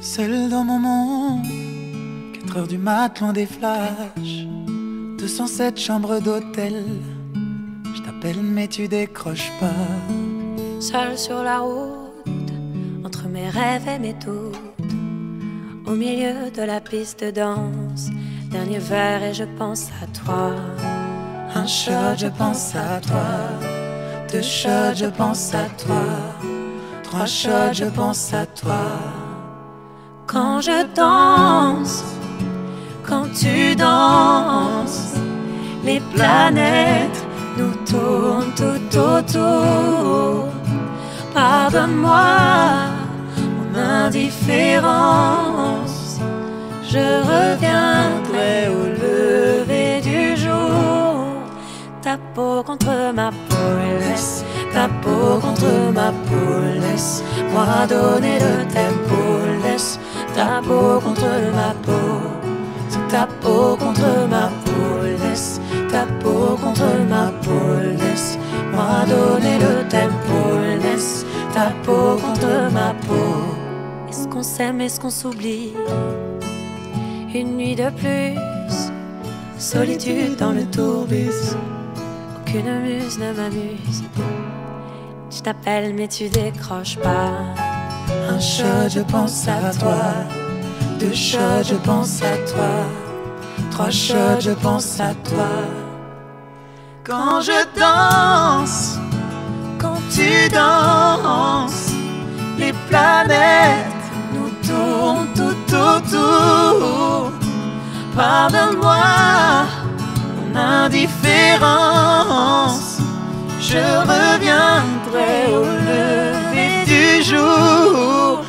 Seul dans mon monde, 4 heures du mat, loin des flashs. 207 chambres d'hôtel. Je t'appelle, mais tu décroches pas. Seul sur la route, entre mes rêves et mes doutes. Au milieu de la piste de danse, dernier verre et je pense à toi. Un shot, je pense à toi. Deux shots, je pense à toi. Trois shots, je pense à toi. Quand je danse, quand tu danses, les planètes nous tournent tout autour. Pardonne-moi mon indifférence. Je reviendrai au lever du jour. Ta peau contre ma peau, laisse ta peau contre ma peau, laisse-moi donner ta peau ma peau, ta peau contre ma peau, laisse ta peau contre ma peau, laisse-moi donner le tempo, laisse ta peau contre ma peau. Est-ce qu'on s'aime, est-ce qu'on s'oublie? Une nuit de plus, solitude dans le tourbus, aucune muse ne m'amuse. Je t'appelle mais tu décroches pas. Un shot, je pense à toi. Deux shots, je pense à toi. Trois shots, je pense à toi. Quand je danse, quand tu danses, les planètes nous tournent tout autour. Pardonne-moi mon indifférence. Je reviendrai au lever du jour.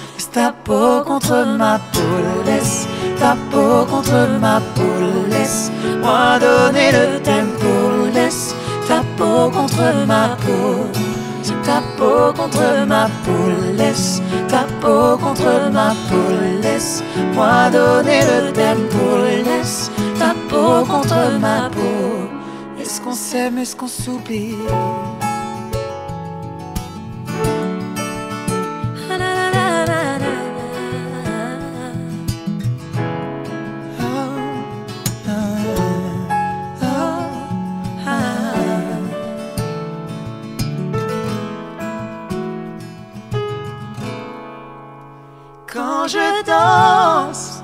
Contre ma peau, laisse ta peau contre ma peau, laisse-moi donner le tempo, laisse ta peau contre ma peau. Ta peau contre ma peau, laisse ta peau contre ma peau, laisse-moi donner le tempo, laisse ta peau contre ma peau. Est-ce qu'on s'aime, est-ce qu'on s'oublie? Quand je danse,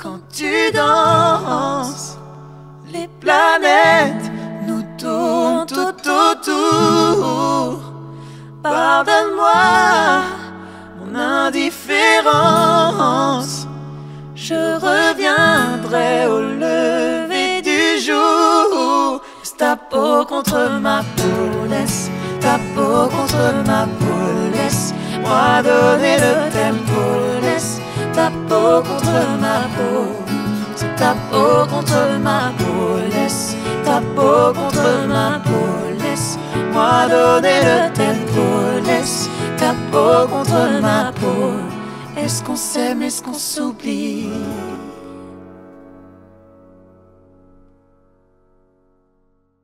quand tu danses, les planètes nous tournent tout autour. Pardonne-moi mon indifférence. Je reviendrai au lever du jour. Ta peau contre ma peau, laisse ta peau contre ma peau, laisse-moi donner le tempo, peau contre ma peau. Ta peau contre ma peau, laisse ta peau contre ma peau, laisse-moi donner le tempo, laisse ta peau contre ma peau. Est-ce qu'on s'aime, est-ce qu'on s'oublie?